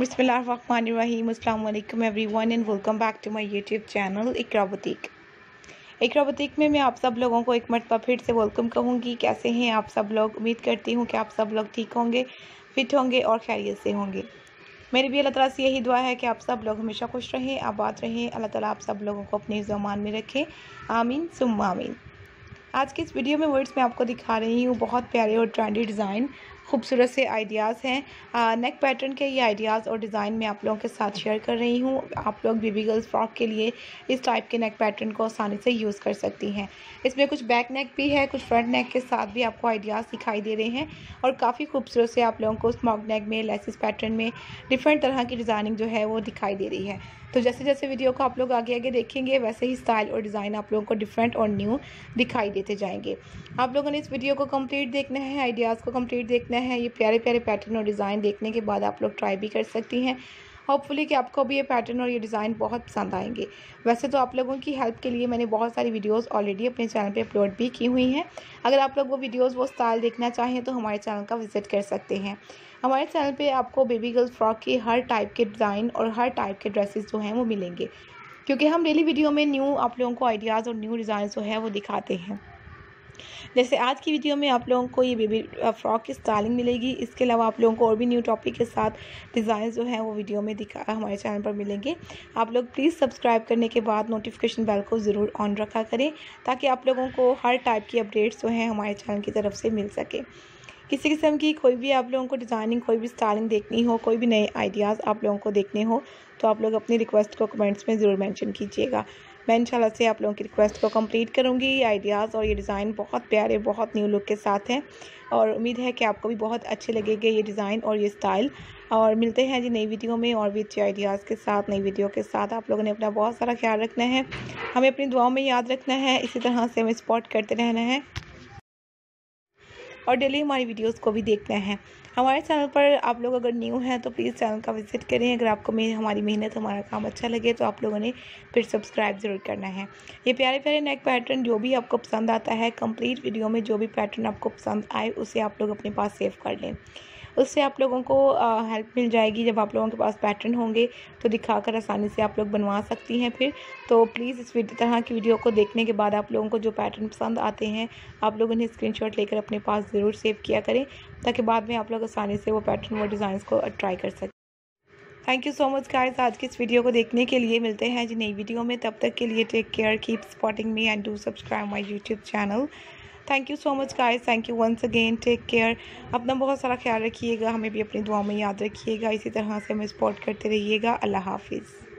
Assalamu alaikum everyone and welcome back to my YouTube channel Iqra Boutique. Iqra Boutique में मैं आप सब लोगों को एक मरतबा फिर से वेलकम कहूँगी। कैसे हैं आप सब लोग? उम्मीद करती हूँ कि आप सब लोग ठीक होंगे, फिट होंगे और खैरियत से होंगे। मेरी भी अल्लाह ताला से यही दुआ है कि आप सब लोग हमेशा खुश रहें, आबाद रहें, अल्लाह ताला आप सब लोगों को अपने ज़मान में रखें। आमीन सुम आमीन। आज के इस वीडियो में वर्ड्स मैं आपको दिखा रही हूँ, बहुत प्यारे और ट्रेंडी डिज़ाइन खूबसूरत से आइडियाज़ हैं। नेक पैटर्न के ये आइडियाज़ और डिज़ाइन मैं आप लोगों के साथ शेयर कर रही हूँ। आप लोग बेबी गर्ल्स फ्रॉक के लिए इस टाइप के नेक पैटर्न को आसानी से यूज़ कर सकती हैं। इसमें कुछ बैक नेक भी है, कुछ फ्रंट नेक के साथ भी आपको आइडियाज़ दिखाई दे रहे हैं और काफ़ी खूबसूरत से आप लोगों को स्मॉक नेक में लेसिस पैटर्न में डिफरेंट तरह की डिज़ाइनिंग जो है वो दिखाई दे रही है। तो जैसे जैसे वीडियो को आप लोग आगे आगे देखेंगे, वैसे ही स्टाइल और डिज़ाइन आप लोगों को डिफरेंट और न्यू दिखाई देते जाएँगे। आप लोगों ने इस वीडियो को कंप्लीट देखना है आइडियाज़ को कंप्लीट देखना है, ये प्यारे प्यारे पैटर्न और डिज़ाइन देखने के बाद आप लोग ट्राई भी कर सकती हैं। होपफुली कि आपको भी ये पैटर्न और ये डिज़ाइन बहुत पसंद आएँगे। वैसे तो आप लोगों की हेल्प के लिए मैंने बहुत सारी वीडियोस ऑलरेडी अपने चैनल पे अपलोड भी की हुई हैं। अगर आप लोग वो वीडियोस वो स्टाइल देखना चाहें तो हमारे चैनल का विज़िट कर सकते हैं। हमारे चैनल पे आपको बेबी गर्ल्स फ्रॉक के हर टाइप के डिज़ाइन और हर टाइप के ड्रेसेस जो हैं वो मिलेंगे। क्योंकि हम डेली वीडियो में न्यू आप लोगों को आइडियाज़ और न्यू डिज़ाइन जो है वो दिखाते हैं। जैसे आज की वीडियो में आप लोगों को ये बेबी फ्रॉक की स्टाइलिंग मिलेगी। इसके अलावा आप लोगों को और भी न्यू टॉपिक के साथ डिज़ाइन जो है वो वीडियो में दिखा, हमारे चैनल पर मिलेंगे। आप लोग प्लीज़ सब्सक्राइब करने के बाद नोटिफिकेशन बेल को ज़रूर ऑन रखा करें, ताकि आप लोगों को हर टाइप की अपडेट्स जो हैं हमारे चैनल की तरफ़ से मिल सके। किसी किस्म की कोई भी आप लोगों को डिज़ाइनिंग कोई भी स्टाइलिंग देखनी हो, कोई भी नए आइडियाज़ आप लोगों को देखने हो तो आप लोग अपनी रिक्वेस्ट को कमेंट्स में ज़रूर मेंशन कीजिएगा। मैं इंशाल्लाह से आप लोगों की रिक्वेस्ट को कंप्लीट करूँगी। ये आइडियाज़ और ये डिज़ाइन बहुत प्यारे, बहुत न्यू लुक के साथ हैं और उम्मीद है कि आपको भी बहुत अच्छे लगेंगे ये डिज़ाइन और ये स्टाइल और मिलते हैं जी नई वीडियो में और भी अच्छे आइडियाज़ के साथ, नई वीडियो के साथ। आप लोगों ने अपना बहुत सारा ख्याल रखना है। हमें अपनी दुआओं में याद रखना है। इसी तरह से हमें सपोर्ट करते रहना है। और डेली हमारी वीडियोस को भी देखते हैं। हमारे चैनल पर आप लोग अगर न्यू हैं तो प्लीज़ चैनल का विज़िट करें। अगर आपको मेरी हमारी मेहनत, हमारा काम अच्छा लगे तो आप लोगों ने फिर सब्सक्राइब ज़रूर करना है। ये प्यारे प्यारे नेक पैटर्न जो भी आपको पसंद आता है, कंप्लीट वीडियो में जो भी पैटर्न आपको पसंद आए, उसे आप लोग अपने पास सेव कर लें। उससे आप लोगों को हेल्प मिल जाएगी जब आप लोगों के पास पैटर्न होंगे तो दिखाकर आसानी से आप लोग बनवा सकती हैं फिर। तो प्लीज़ इस तरह की वीडियो को देखने के बाद आप लोगों को जो पैटर्न पसंद आते हैं, आप लोग उन्हें स्क्रीनशॉट लेकर अपने पास ज़रूर सेव किया करें, ताकि बाद में आप लोग आसानी से वो पैटर्न वो डिज़ाइन को ट्राई कर सकें। Thank you so much guys आज की इस वीडियो को देखने के लिए मिलते हैं जी नई वीडियो में। तब तक के लिए take care keep supporting me and do subscribe my YouTube channel thank you so much guys thank you once again take care अपना बहुत सारा ख्याल रखिएगा. हमें भी अपनी दुआ में याद रखिएगा. इसी तरह से हमें सपोर्ट करते रहिएगा. अल्लाह हाफिज़.